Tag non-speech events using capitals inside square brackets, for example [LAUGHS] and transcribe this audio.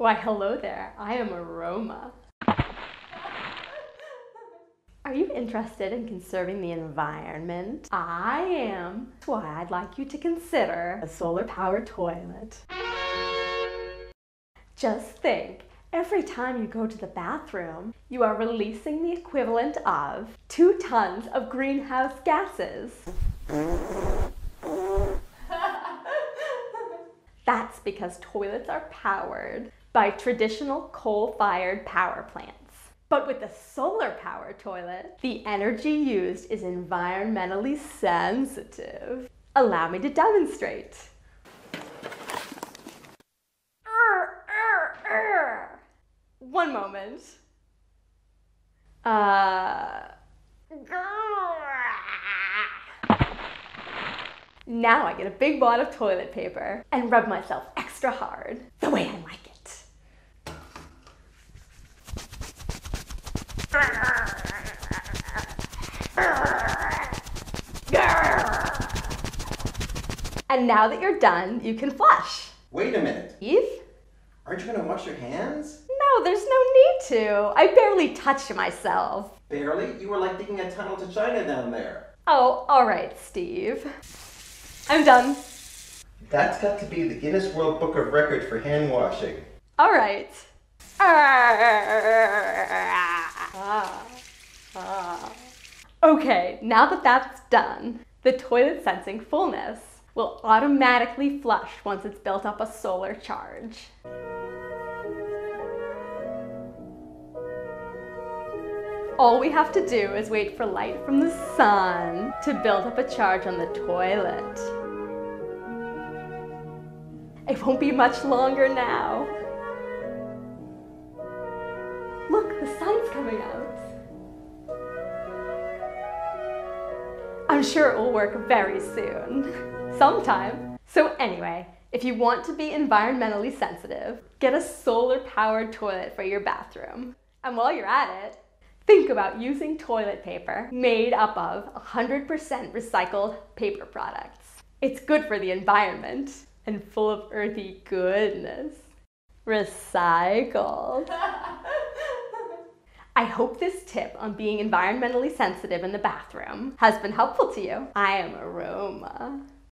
Why, hello there. I am Aroma. Are you interested in conserving the environment? I am. That's why I'd like you to consider a solar powered toilet. Just think every time you go to the bathroom, you are releasing the equivalent of two tons of greenhouse gases. [LAUGHS] That's because toilets are powered by traditional coal fired power plants. But with the solar power toilet, the energy used is environmentally sensitive. Allow me to demonstrate. One moment. Uh. Now I get a big wad of toilet paper and rub myself extra hard, the way I like it. And now that you're done, you can flush. Wait a minute. Eve? Aren't you gonna wash your hands? No, there's no need to. I barely touched myself. Barely? You were like digging a tunnel to China down there. Oh, all right, Steve. I'm done. That's got to be the Guinness World Book of Record for hand washing. All right. Ah. Ah. Ah. Okay, now that that's done, the toilet sensing fullness will automatically flush once it's built up a solar charge. All we have to do is wait for light from the sun to build up a charge on the toilet. It won't be much longer now. Look, the sun's coming out. I'm sure it will work very soon. Sometime. So anyway, if you want to be environmentally sensitive, get a solar powered toilet for your bathroom. And while you're at it, think about using toilet paper made up of 100% recycled paper products. It's good for the environment and full of earthy goodness. Recycled. [LAUGHS] I hope this tip on being environmentally sensitive in the bathroom has been helpful to you. I am Aroma.